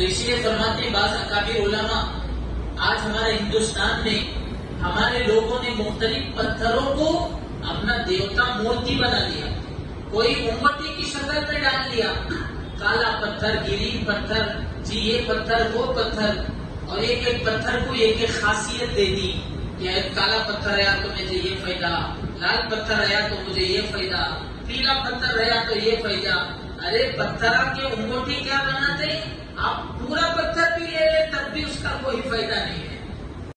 तो इसलिए फरमाते हैं अकाबिर उलमा आज हमारे हिंदुस्तान में हमारे लोगों ने मुख्तलिफ़ पत्थरों को अपना देवता मूर्ति बना लिया कोई मोमबत्ती की शक्ल में डाल दिया। काला पत्थर, गिरीन पत्थर, जी ये पत्थर, वो पत्थर, और एक एक पत्थर को एक एक खासियत दे दी कि काला पत्थर आया तो मुझे ये फ़ायदा, लाल पत्थर आया तो मुझे ये फ़ायदा, पीला पत्थर आया तो ये फ़ायदा। अरे पत्थरा के उंगोटी क्या बनाते? आप 会在里